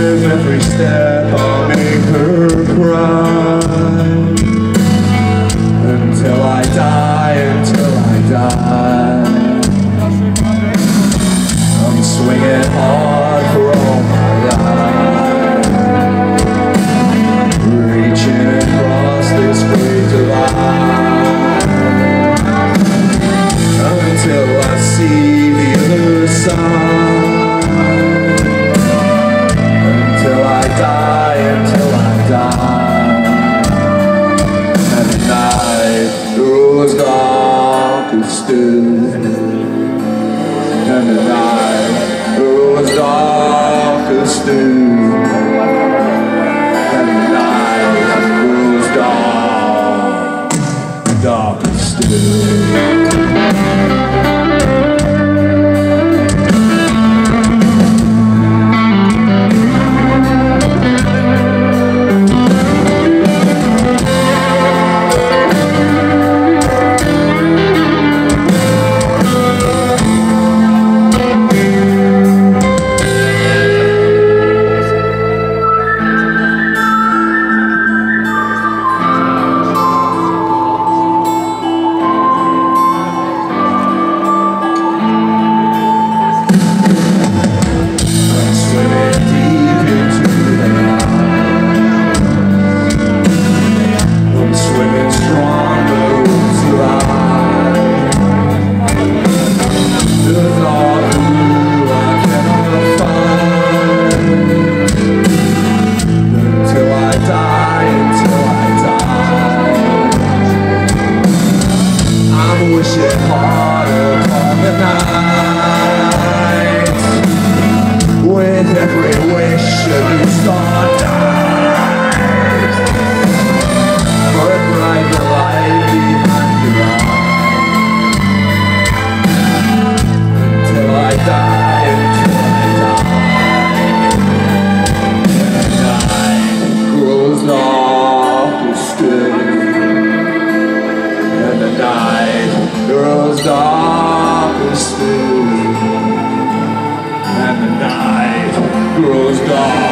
with every step I'll make her cry dark and still. every wish of you stardust For a brighter life behind your Until I die, until I die. And I grows dark still And the night grows dark and still Wow.